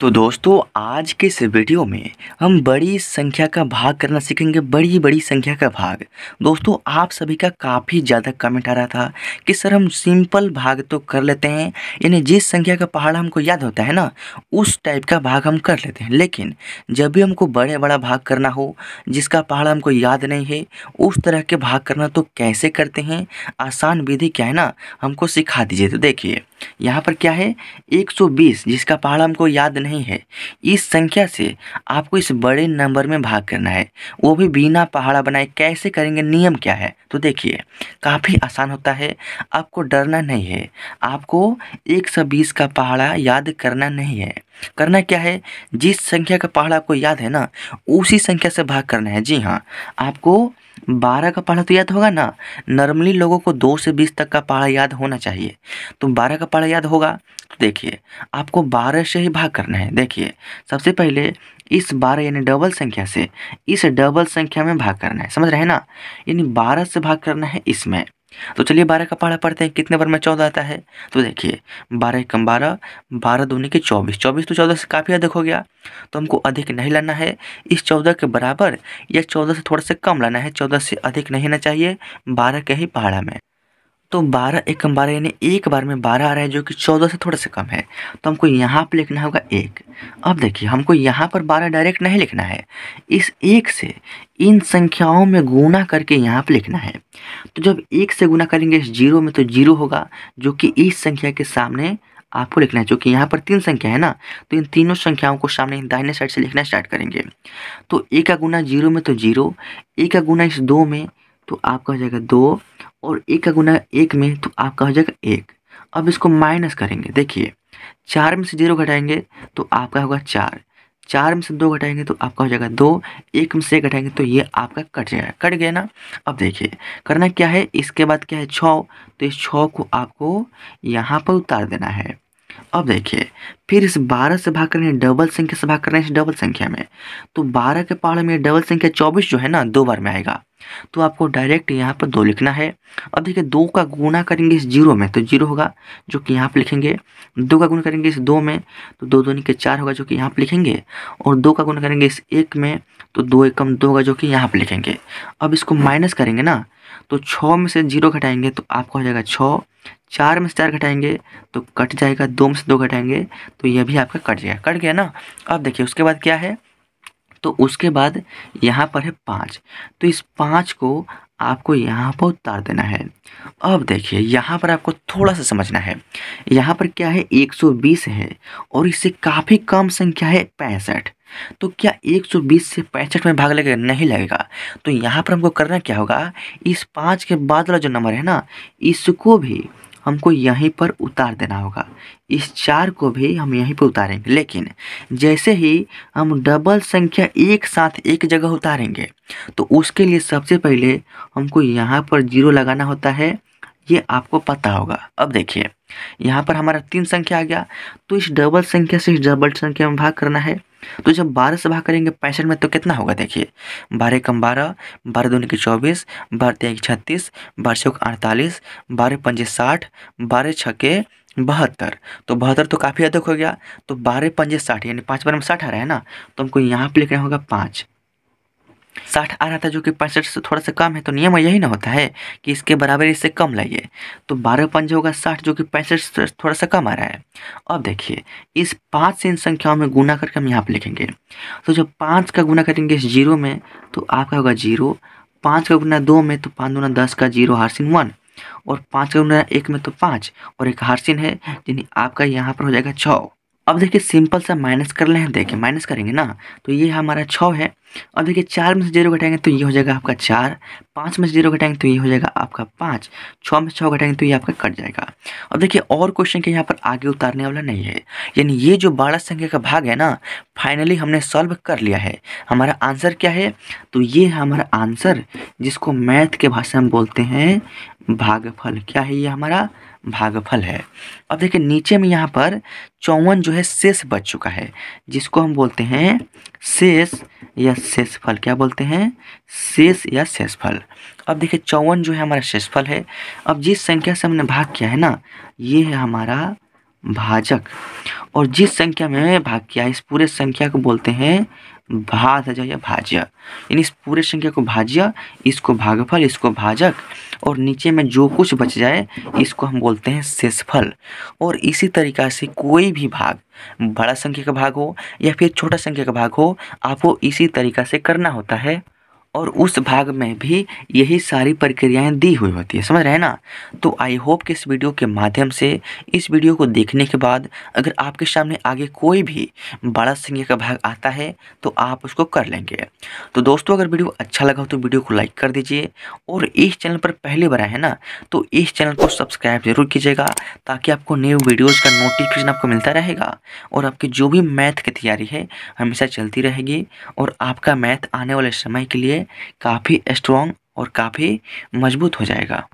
तो दोस्तों, आज के इस वीडियो में हम बड़ी संख्या का भाग करना सीखेंगे बड़ी बड़ी संख्या का भाग। दोस्तों, आप सभी का काफ़ी ज़्यादा कमेंट आ रहा था कि सर हम सिंपल भाग तो कर लेते हैं, यानी जिस संख्या का पहाड़ हमको याद होता है ना, उस टाइप का भाग हम कर लेते हैं। लेकिन, जब भी हमको बड़े बड़ा भाग करना हो, जिसका पहाड़ हमको याद नहीं है, उस तरह के भाग करना तो कैसे करते हैं? आसान विधि क्या है ना, हमको सिखा दीजिए। तो देखिए, यहाँ पर क्या है? 120 जिसका पहाड़ हमको याद नहीं है। इस संख्या से आपको इस बड़े नंबर में भाग करना है। वो भी बिना पहाड़ा बनाए कैसे करेंगे? नियम क्या है? तो देखिए, काफ़ी आसान होता है। आपको डरना नहीं है। आपको 120 का पहाड़ा याद करना नहीं है। करना क्या है? जिस संख्या का पहाड़ा आपको याद है ना, उसी संख्या से भाग करना है। जी हाँ आपको बारह का पहाड़ा तो याद होगा ना? नॉर्मली लोगों को दो से बीस तक का पहाड़ा याद होना चाहिए। तो बारह का पहाड़ा याद होगा? तो देखिए, आपको बारह से ही भाग करना है। देखिए, सबसे पहले इस बारह यानी डबल संख्या से इस डबल संख्या में भाग करना है। समझ रहे हैं ना? यानी बारह से भाग करना है इसमें। तो चलिए बारह का पहाड़ा पढ़ते हैं, कितने बार में चौदह आता है? तो देखिए, बारह कम बारह बारह दोनों के चौबीस। चौबीस तो चौदह से काफ़ी अधिक हो गया। तो हमको अधिक नहीं लाना है। इस चौदह के बराबर या चौदह से थोड़ा से कम लाना है, चौदह से अधिक नहीं होना चाहिए बारह के ही पहाड़ा में। तो बारह, एक कम बारह, यानी एक बार में बारह आ रहा है, जो कि चौदह से थोड़ा सा कम है। तो हमको यहाँ पर लिखना होगा एक। अब देखिए, हमको यहाँ पर बारह डायरेक्ट नहीं लिखना है। इस एक से इन संख्याओं में गुना करके यहाँ पर लिखना है। तो जब एक से गुना करेंगे इस ज़ीरो में तो ज़ीरो होगा, जो कि इस संख्या के सामने आपको लिखना है। जो कि यहाँ पर तीन संख्या है ना तो इन तीनों संख्याओं को सामने दाहिने साइड से लिखना स्टार्ट करेंगे। तो एक का गुना ज़ीरो में तो ज़ीरो, एक का गुना इस दो में तो आपका हो जाएगा दो और एक का गुना एक में तो आपका हो जाएगा एक। अब इसको माइनस करेंगे, देखिए, चार में से ज़ीरो घटाएँगे तो आपका होगा चार। चार में से दो घटाएँगे तो आपका हो जाएगा दो, एक में से घटाएँगे तो ये आपका कट जाएगा। कट गया ना? अब देखिए, करना क्या है? इसके बाद क्या है? छः। तो इस छः को आपको यहाँ पर उतार देना है। अब देखिए फिर इस बारह से भाग करना डबल संख्या से भाग करना है इस डबल संख्या में। तो बारह के पहाड़ में डबल संख्या चौबीस जो है ना, दो बार में आएगा। तो आपको डायरेक्ट यहाँ पर दो लिखना है। अब देखिए, दो का गुना करेंगे इस ज़ीरो में तो ज़ीरो होगा, जो कि यहाँ पर लिखेंगे। दो का गुना करेंगे इस दो में तो दो दो के चार होगा, जो कि यहाँ पर लिखेंगे। और दो का गुना करेंगे इस एक में तो दो एकम दो होगा, जो कि यहाँ पर लिखेंगे। अब इसको माइनस करेंगे ना तो छः में से ज़ीरो घटाएँगे तो आपका हो जाएगा छः चार में से चार घटाएँगे तो कट जाएगा, दो में से दो घटाएँगे तो ये भी आपका कट जाएगा कट गया ना? अब देखिए, उसके बाद क्या है? तो उसके बाद यहाँ पर है पाँच। तो इस पाँच को आपको यहाँ पर उतार देना है। अब देखिए, यहाँ पर आपको थोड़ा सा समझना है। यहाँ पर क्या है? 120 है और इससे काफ़ी कम संख्या है पैंसठ। तो क्या 120 से पैंसठ में भाग लगेगा? नहीं लगेगा। तो यहाँ पर हमको करना क्या होगा? इस पाँच के बाद वाला जो नंबर है ना, इसको भी हमको यहीं पर उतार देना होगा। इस चार को भी हम यहीं पर उतारेंगे। लेकिन जैसे ही हम डबल संख्या एक साथ एक जगह उतारेंगे तो उसके लिए सबसे पहले हमको यहाँ पर ज़ीरो लगाना होता है। ये आपको पता होगा। अब देखिए, यहाँ पर हमारा तीन संख्या आ गया। तो इस डबल संख्या से इस डबल संख्या में भाग करना है। तो जब बारह से भाग करेंगे पैंसठ में तो कितना होगा देखिए? बारह कम बारह बारह दूनी की चौबीस, बारह तेरह की छत्तीस, बारह छः अड़तालीस, बारह पंजे साठ, बारह छके बहत्तर। तो बहत्तर तो काफ़ी अधिक हो गया। तो बारह पंजे साठ, यानी पाँच बारह में साठ आ रहा है ना? तो हमको यहाँ पर लिखना होगा पाँच। साठ आ रहा था जो कि पैंसठ से थोड़ा सा कम है तो नियम यही ना होता है कि इसके बराबर इससे कम लाइए। तो बारह पंज होगा साठ, जो कि पैंसठ से थोड़ा सा कम आ रहा है। अब देखिए, इस पाँच से इन संख्याओं में गुना करके हम यहाँ पर लिखेंगे। तो जब पाँच का गुना करेंगे इस ज़ीरो में तो आपका होगा ज़ीरो। पाँच का गुना दो में तो पाँच गुना दस का ज़ीरो हार्सिन वन। और पाँच का गुना एक में तो पाँच। और एक हार्सिन है, यानी आपका यहाँ पर हो जाएगा छः अब देखिए सिंपल सा माइनस कर ले देखिए माइनस करेंगे ना तो ये हमारा छः है। और देखिए चार में से ज़ीरो घटाएँगे तो ये हो जाएगा आपका चार, पाँच में से ज़ीरो घटाएँगे तो ये हो जाएगा आपका पाँच, छः में से छः घटाएँगे तो ये आपका कट जाएगा। अब देखिए और क्वेश्चन के यहाँ पर आगे उतारने वाला नहीं है, यानी ये जो बारह संख्या का भाग है ना, फाइनली हमने सॉल्व कर लिया है। हमारा आंसर क्या है? तो ये हमारा आंसर, जिसको मैथ के भाषा में बोलते हैं भागफल। क्या है ये हमारा? भागफल है। अब देखिए, नीचे में यहाँ पर चौवन जो है, शेष बच चुका है, जिसको हम बोलते हैं शेष या शेषफल। क्या बोलते हैं? शेष या शेषफल। अब देखिए, चौवन जो है, हमारा शेषफल है। अब जिस संख्या से हमने भाग किया है ना, ये है हमारा भाजक। और जिस संख्या में भाग किया इस पूरे संख्या को बोलते हैं भाज्य या भाज्य। यानी इस पूरे संख्या को भाज्य, इसको भागफल, इसको भाजक, और नीचे में जो कुछ बच जाए, इसको हम बोलते हैं शेषफल। और इसी तरीक़ा से कोई भी भाग, बड़ा संख्या का भाग हो या फिर छोटा संख्या का भाग हो, आपको इसी तरीक़ा से करना होता है। और उस भाग में भी यही सारी प्रक्रियाएँ दी हुई होती है। समझ रहे हैं ना? तो आई होप कि इस वीडियो के माध्यम से, इस वीडियो को देखने के बाद अगर आपके सामने आगे कोई भी बड़ा संख्या का भाग आता है तो आप उसको कर लेंगे। तो दोस्तों, अगर वीडियो अच्छा लगा हो तो वीडियो को लाइक कर दीजिए और इस चैनल पर पहले बार है ना तो इस चैनल को सब्सक्राइब ज़रूर कीजिएगा ताकि आपको न्यू वीडियोज़ का नोटिफिकेशन आपको मिलता रहेगा और आपकी जो भी मैथ की तैयारी है, हमेशा चलती रहेगी और आपका मैथ आने वाले समय के लिए काफ़ी स्ट्रॉन्ग और काफ़ी मज़बूत हो जाएगा।